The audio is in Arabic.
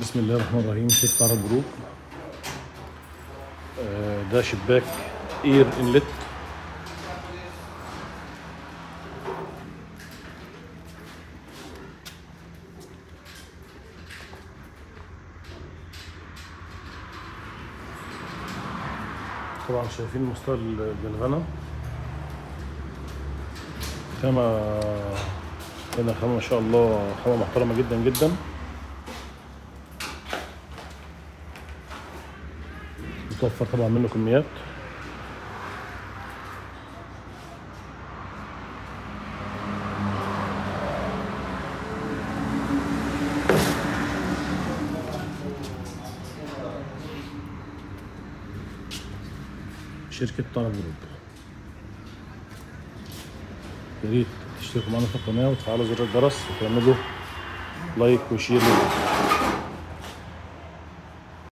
بسم الله الرحمن الرحيم شركة عرب جروب ده شباك air inlet طبعا شايفين مستوى الجلفنة خامة هنا خامة ما شاء الله خامة محترمة جدا جدا. متوفر طبعا منه كميات. شركة طلب جروب يا ريت تشتركوا معانا في القناة وتفعلوا زر الجرس وتعملوا like و share للفيديو.